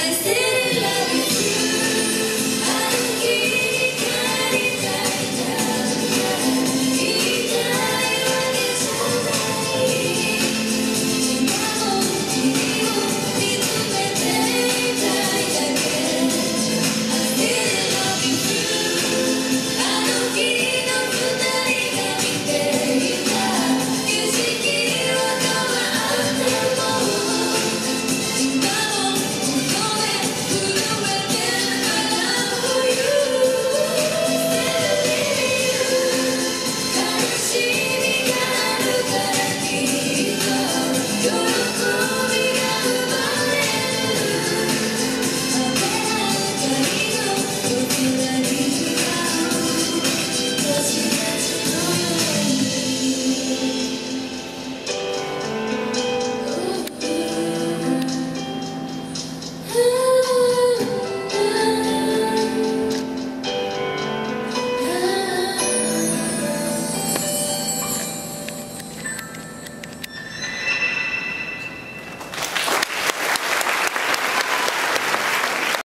Mas